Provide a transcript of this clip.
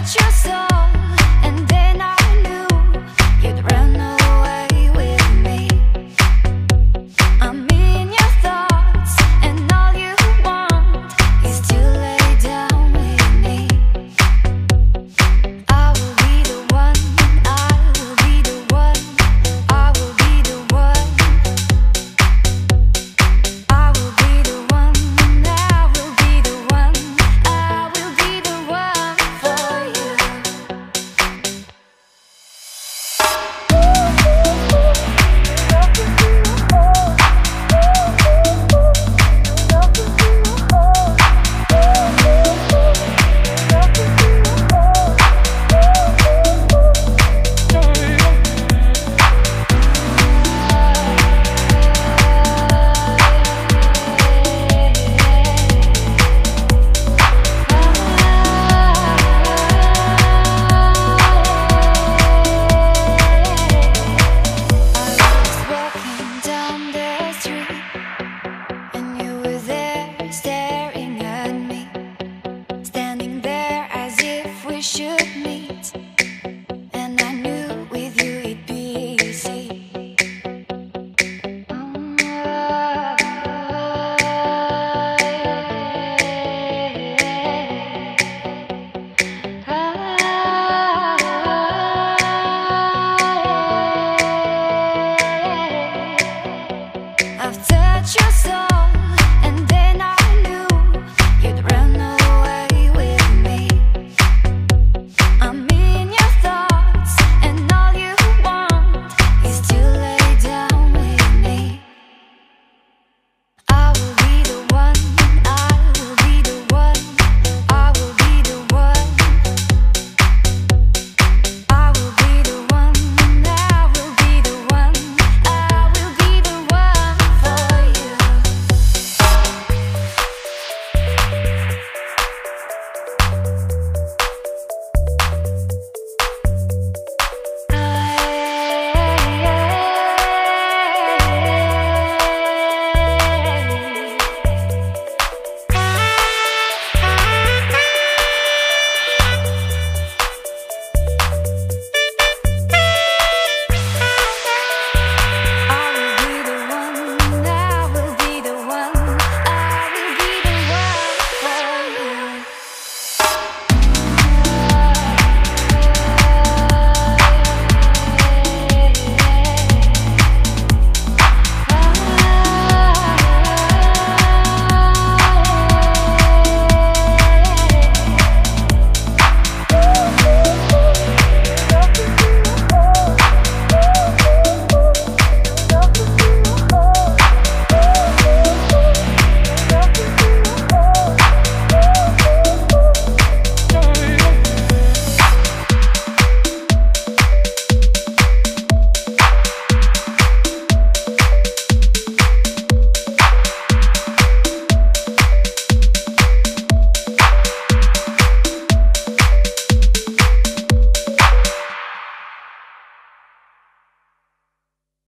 Your soul Was it.